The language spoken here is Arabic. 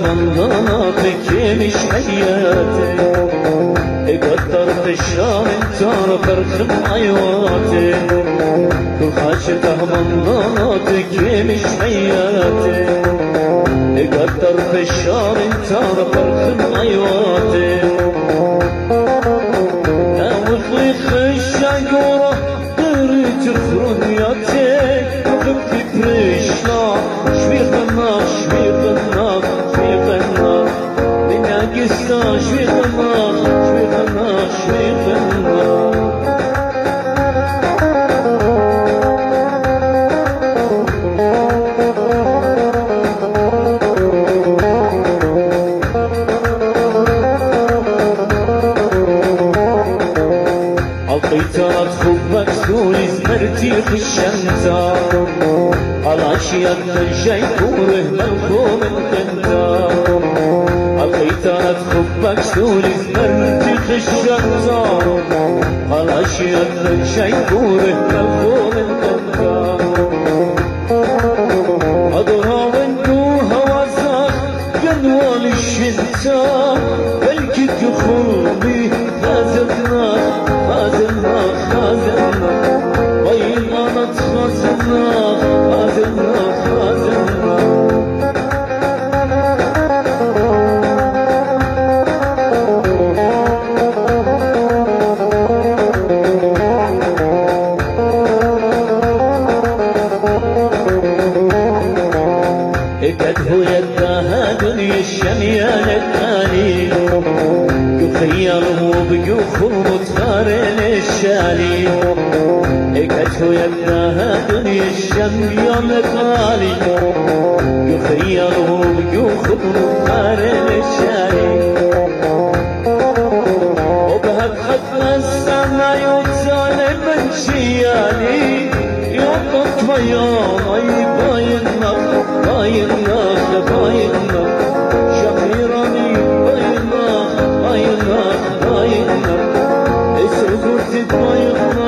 خاشته من ضناتك مش حياتي قدرت الشام انتار فرخ عيواتي كل خاشته من ضناتك مش حياتي قدرت الشام انتار فرخ عيواتي أوخي خشاقوره درج فرنياتي وخبتي شبيخ النار شبيخ النار القيترات خبك سوري مرتيخ الشمسة على أشياء الشي كوره ملخوم الخنتا وقتت حبك سوري فرتك الشرزار خلاص يدك ادرا مفهوم الكفار أضرار الدوها وزاق جدول الشتاق اكده يدها دنيا الشميان الثاني يخيره بجوخ متخارن الشالي اكده يدها دنيا الشميان الثاني يخيره بجوخ متخارن الشالي وبهك خدنا السما يوصل من شيالي. ayırmak da ayırmak Şakirani ayırmak ayırmak ayırmak Esrezurtit ayırmak